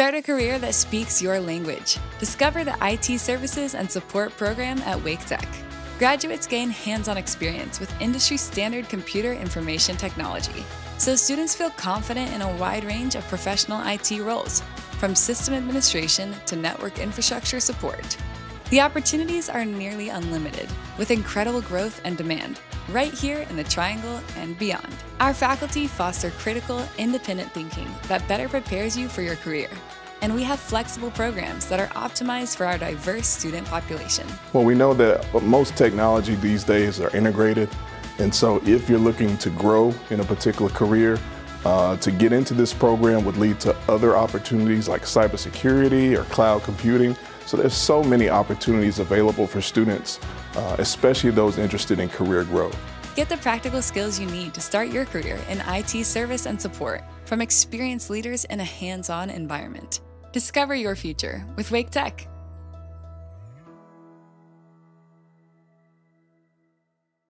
Start a career that speaks your language. Discover the IT services and support program at Wake Tech. Graduates gain hands on experience with industry standard computer information technology, so students feel confident in a wide range of professional IT roles, from system administration to network infrastructure support. The opportunities are nearly unlimited, with incredible growth and demand, right here in the Triangle and beyond. Our faculty foster critical, independent thinking that better prepares you for your career. And we have flexible programs that are optimized for our diverse student population. Well, we know that most technology these days are integrated. And so if you're looking to grow in a particular career, uh, to get into this program would lead to other opportunities like cybersecurity or cloud computing. So there's so many opportunities available for students, uh, especially those interested in career growth. Get the practical skills you need to start your career in IT service and support from experienced leaders in a hands on environment. Discover your future with Wake Tech.